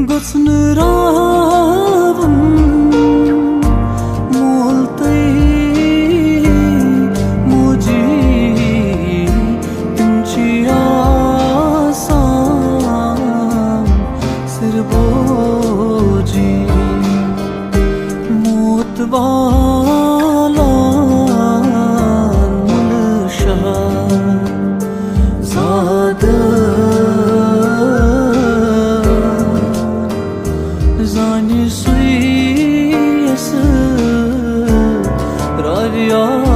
ഗസ്നരാവും മോൾത്തെ മുജി തുഞ്ചിയാ സാം സിർബോജി മൂത്വാ zani suyasın Radyo